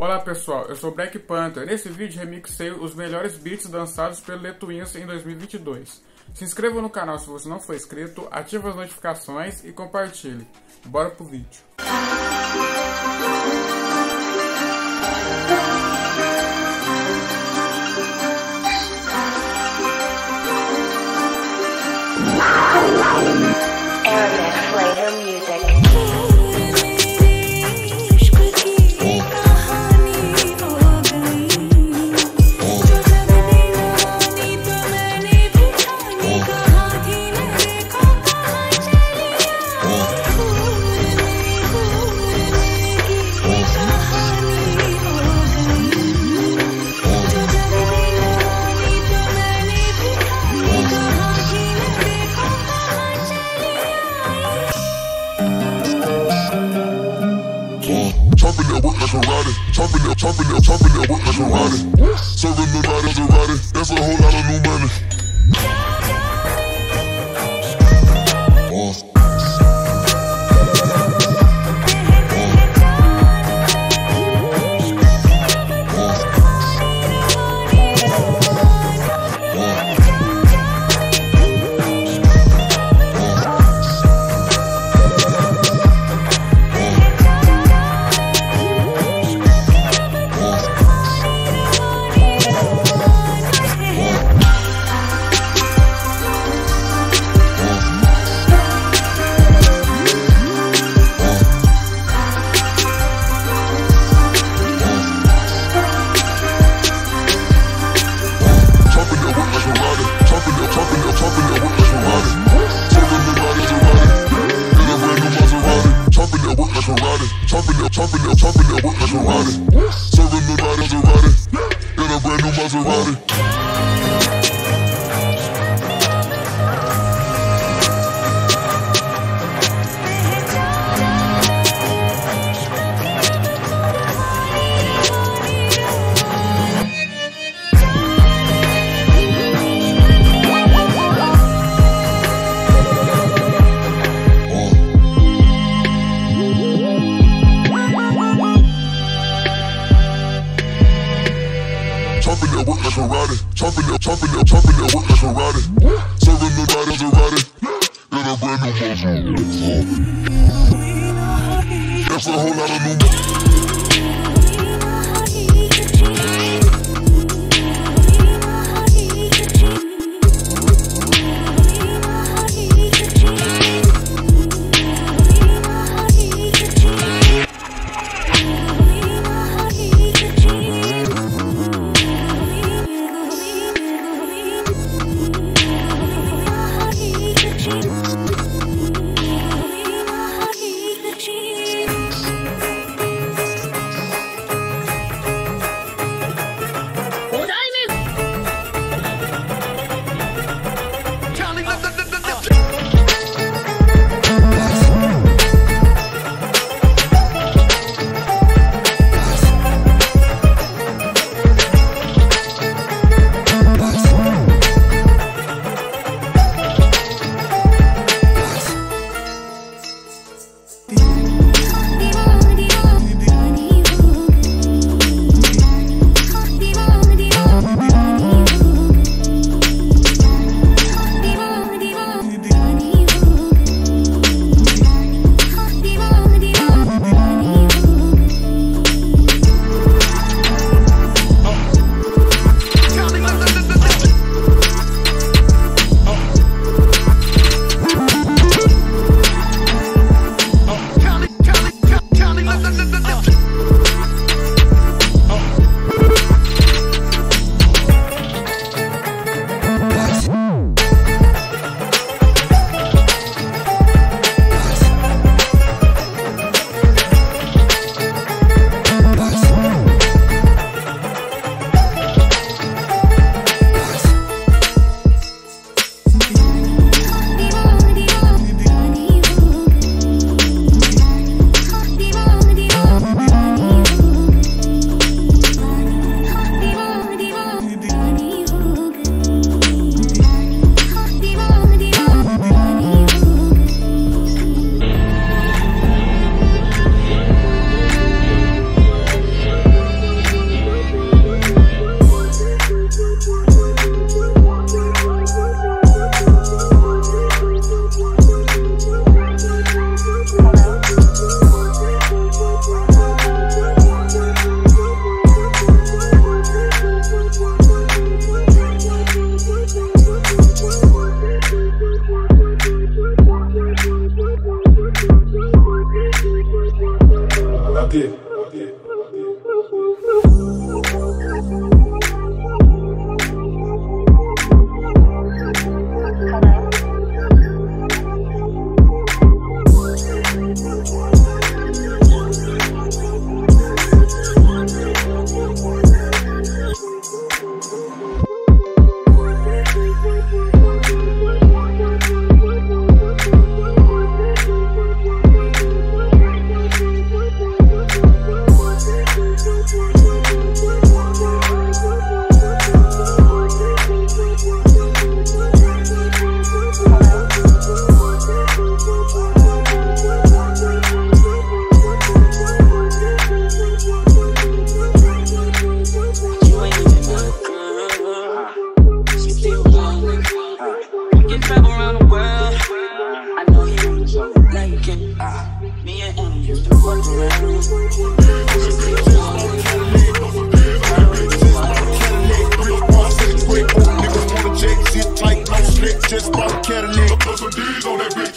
Olá pessoal, eu sou Black Panther. Nesse vídeo remixei os melhores beats dançados pelo Letuins em 2022. Se inscreva no canal se você não for inscrito, ative as notificações e compartilhe. Bora pro vídeo.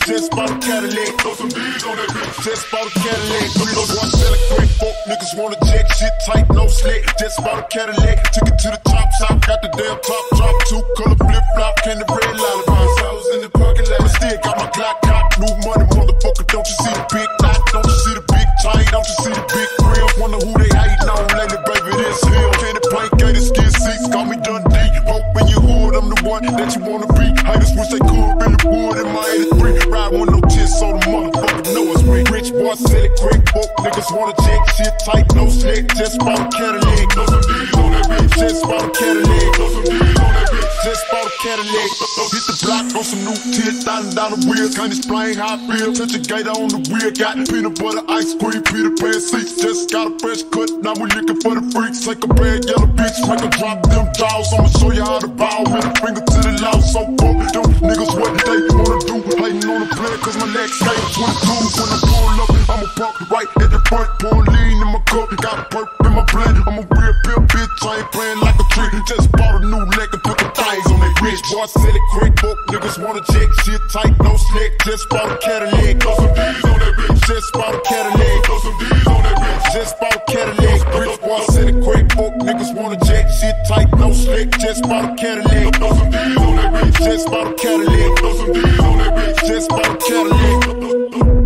Just bought a Cadillac. Throw some D's on that bitch. Just bought a Cadillac. Three of one selling quick. Fuck niggas wanna check shit tight, no slick. Just bought a Cadillac. Took it to the top top. Got the damn top drop. Two color Niggas wanna check shit tight, no slick. Just bought a Cadillac. Throw some D's on that bitch. Just bought a Cadillac. Throw some D's on that bitch. Just bought a Cadillac. Hit the block on some new tits, down the wheels. Can't explain how I feel. Touch a gator on the wheel. Got peanut butter, ice cream, Peter Pan seats. Just got a fresh cut. Now we looking for the freaks. Take a bad yellow bitch, make her drop them jaws. I'ma show you how to bow. Middle finger to the loud. So fuck them niggas what they wanna do. Hating on the player cause my next game 22. When I pull up, I'ma park right at the front. Pour lean in my cup. Got a perp in my blood. I'm a real pimp bitch. I ain't playing like a trick. Just bought a new leg and put the things on that rich. Boy, sell it quick. Fuck niggas wanna check shit tight, no slick. Just bought a Cadillac. Throw some D's on that bitch. Just bought a Cadillac. Throw some D's on that bitch. Just bought a Cadillac. Rich boy, sell it quick. Fuck niggas wanna check shit tight, no slick. Just bought a Cadillac. Throw some D's on that bitch. Just bought a Cadillac. Throw some D's on that bitch. Just bought a Cadillac.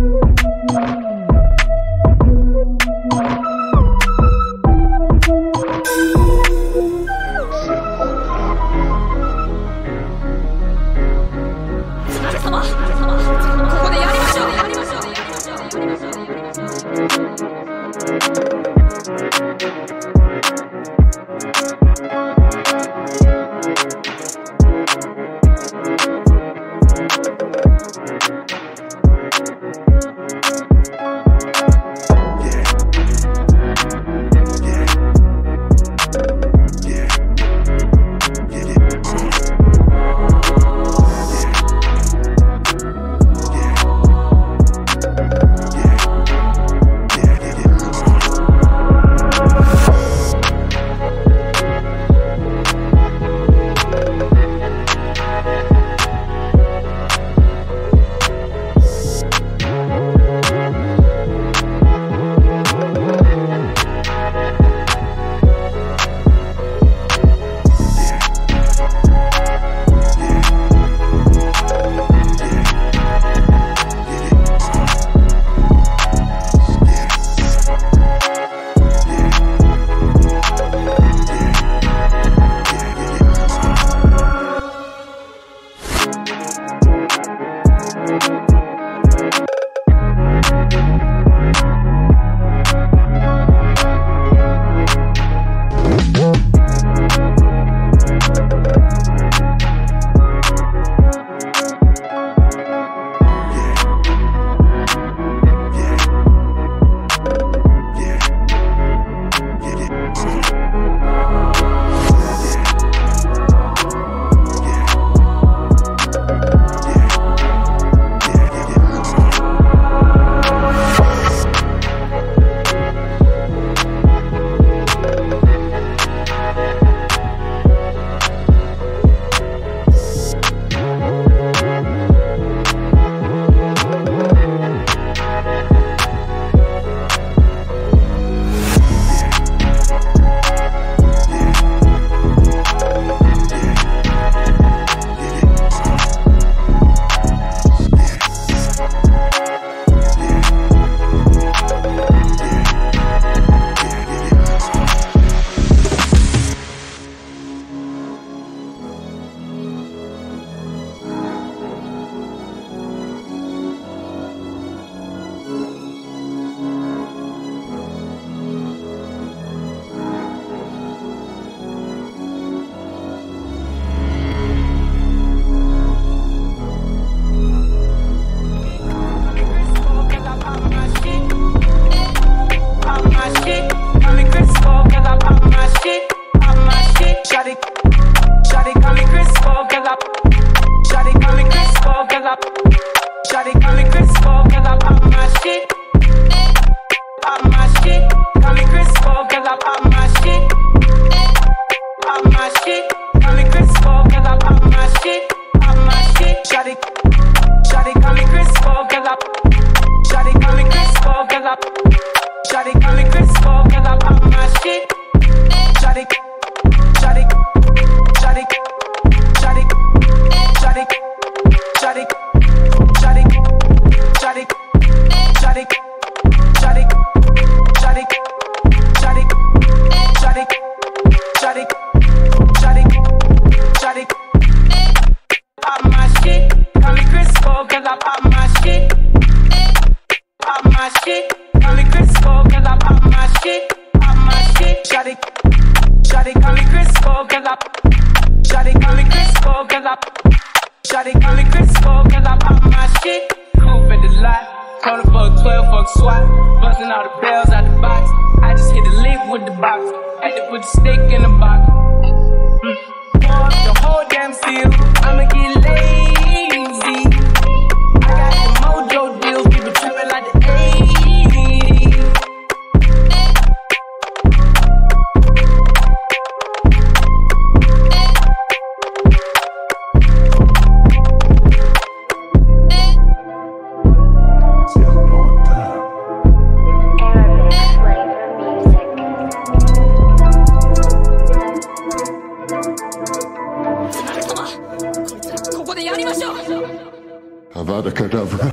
Avada Kedavra.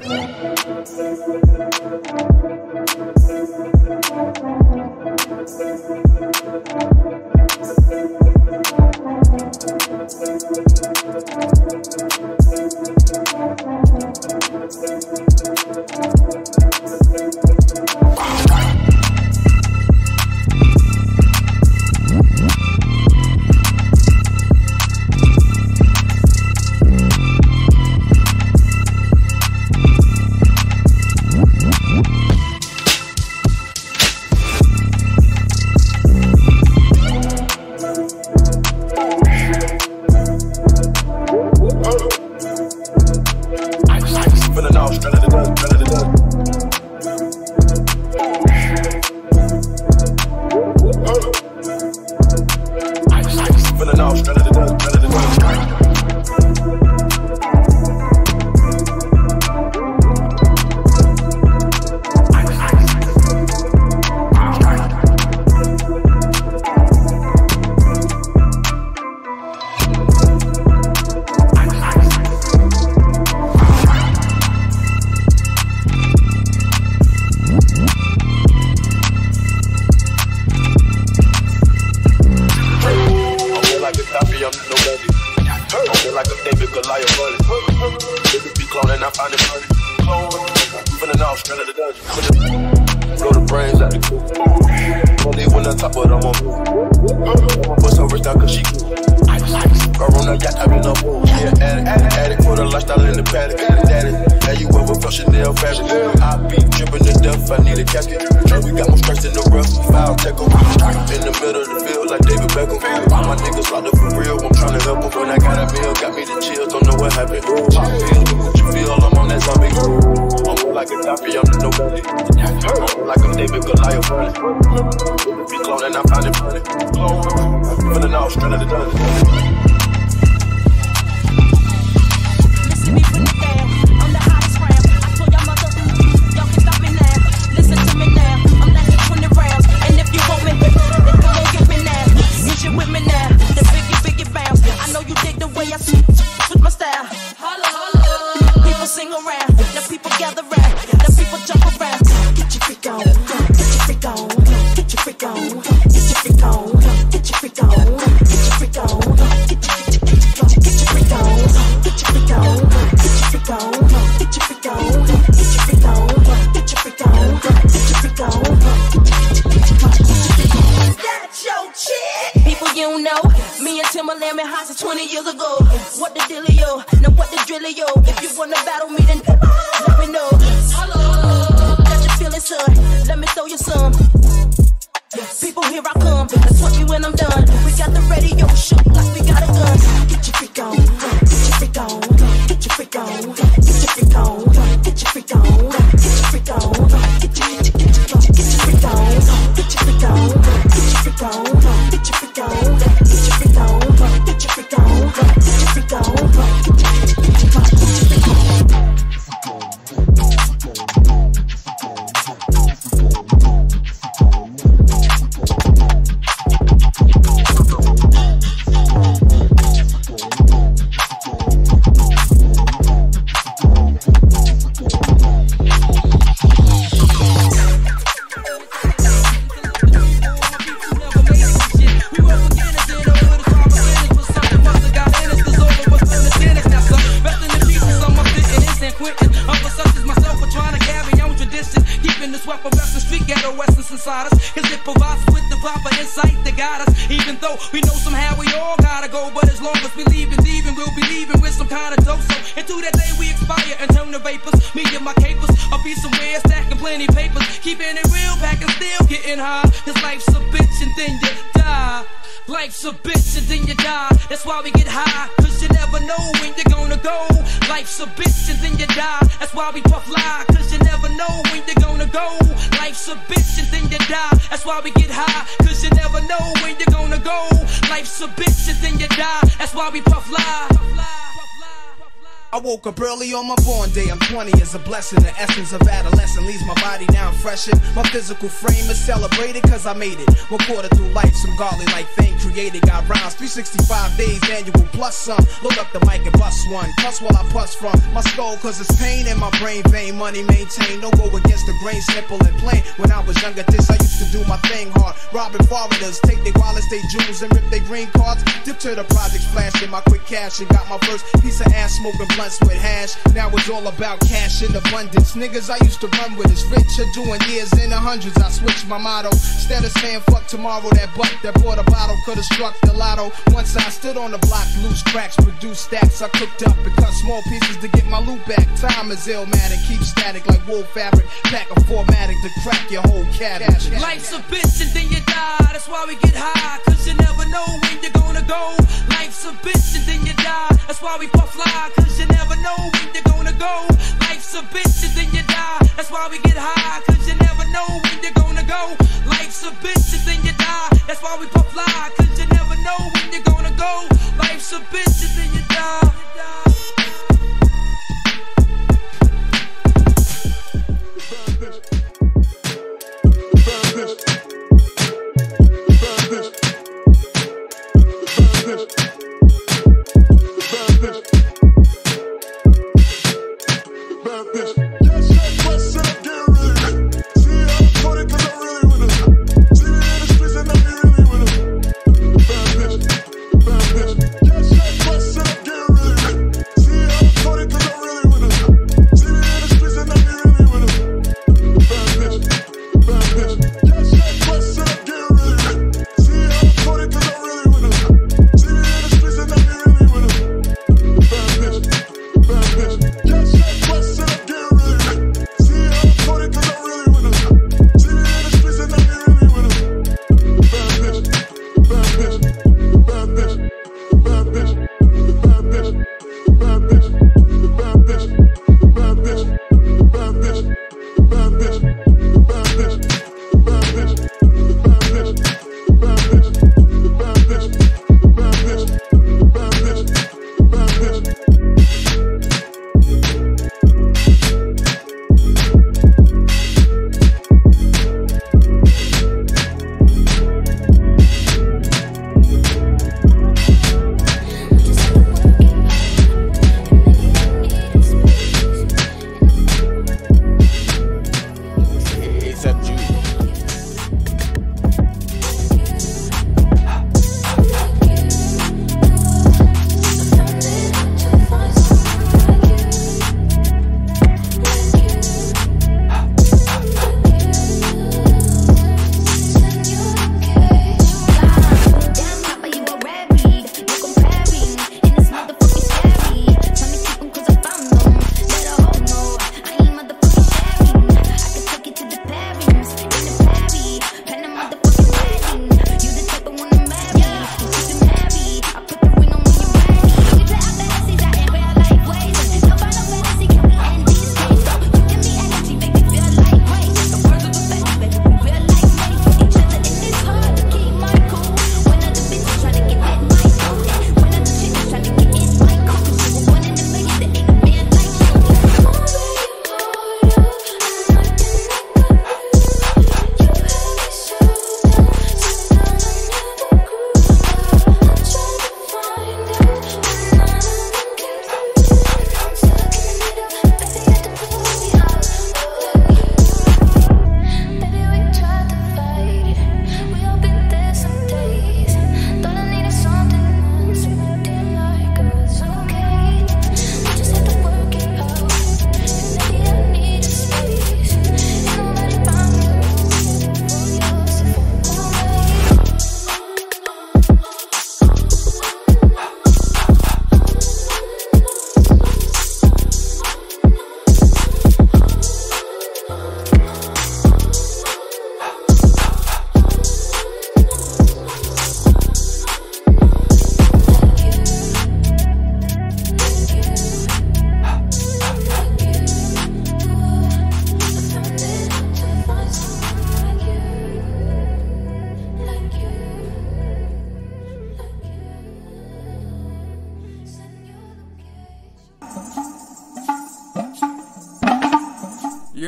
Feeling Running. If it be cloning, I find it. Feeling off, straight out the dungeon. Blow the brains out the coop. Only when on top, but I'm on move. Bust her wrist down cause she cool. Girl on the yacht, I been up an addict, addict, addict. Put her lifestyle in the paddock. Daddy, have you ever felt Chanel fabric? I be dripping to death, I need a casket. We got more strikes in the rough, foul tackle. In the middle of the field, like David Beckham. All my niggas locked up for real, I'm tryna help them. When I got a meal, got me the chills, don't know what happened. Pop pills, what you feel, I'm on that zombie. I'm like a copy, I'm the nobody. I'm like a David Goliath running. If you cloning, I find it funny. Feeling off, straight out the dungeon. Know, me and Timbaland been hot since 20 years ago. What the dealio? Now what the drillio? If you wanna battle me, then let me know. Got you feeling, son? Let me throw you some. People, here I come. That's me when I'm done. We got the radio shoot like we got a gun. Get your freak on. Get your freak on. Get your freak on. Then you die. Life's a bitch and then you die. That's why we get high. Cause you never know when you're gonna go. Life's a bitch and then you die. That's why we puff lie. Cause you never know when you're gonna go. Life's a bitch and then you die. That's why we get high. Cause you never know when you're gonna go. Life's a bitch and then you die. That's why we puff lie. I woke up early on my born day. I'm 20 is a blessing. The essence of adolescence leaves my body now freshened. My physical frame is celebrated cause I made it. One quarter through life, some godly like thing created. Got rhymes 365 days annual plus some. Look up the mic and bust one. Plus while I bust from my skull cause it's pain in my brain vein. Money maintained. Don't go against the grain, simple and plain. When I was younger, this I used to do my thing hard. Robbing foreigners, take their wallets, they jewels, and rip their green cards. Dip to the projects, flashing my quick cash and got my first piece of ass smoking blunts with hash. Now it's all about cash in abundance. Niggas I used to run with is richer, doing years in the hundreds. I switched my motto. Instead of saying fuck tomorrow, that buck that bought a bottle could have struck the lotto. Once I stood on the block, loose cracks, produced stacks. I cooked up and cut small pieces to get my loot back. Time is illmatic, keep static like wool fabric. Pack a formatic to crack your whole cabbage. Life's a bitch and then you die. That's why we get high. Cause you never know when you're gonna go. Life's a bitch and then you die. That's why we puff fly. Cause you never know when you're gonna go. Life's a bitch and then you die. That's why we get high. Cause you never know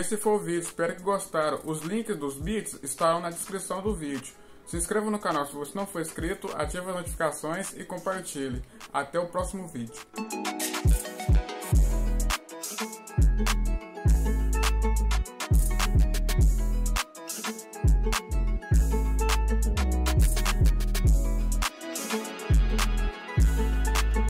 esse foi o vídeo, espero que gostaram. Os links dos beats estarão na descrição do vídeo. Se inscreva no canal se você não for inscrito, ative as notificações e compartilhe. Até o próximo vídeo.